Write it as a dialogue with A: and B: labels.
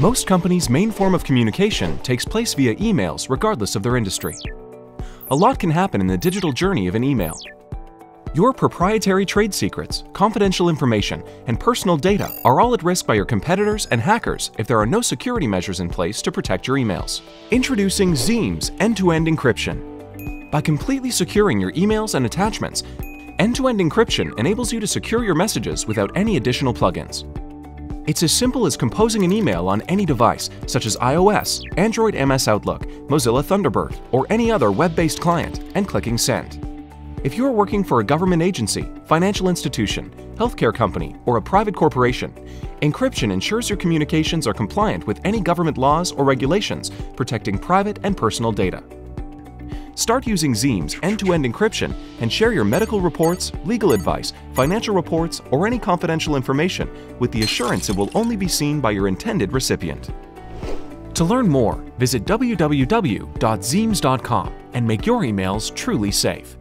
A: Most companies' main form of communication takes place via emails regardless of their industry. A lot can happen in the digital journey of an email. Your proprietary trade secrets, confidential information, and personal data are all at risk by your competitors and hackers if there are no security measures in place to protect your emails. Introducing Xeams' end-to-end encryption. By completely securing your emails and attachments, end-to-end encryption enables you to secure your messages without any additional plugins. It's as simple as composing an email on any device, such as iOS, Android MS Outlook, Mozilla Thunderbird, or any other web-based client, and clicking Send. If you are working for a government agency, financial institution, healthcare company, or a private corporation, encryption ensures your communications are compliant with any government laws or regulations protecting private and personal data. Start using Xeams' end-to-end encryption and share your medical reports, legal advice, financial reports, or any confidential information with the assurance it will only be seen by your intended recipient. To learn more, visit www.xeams.com and make your emails truly safe.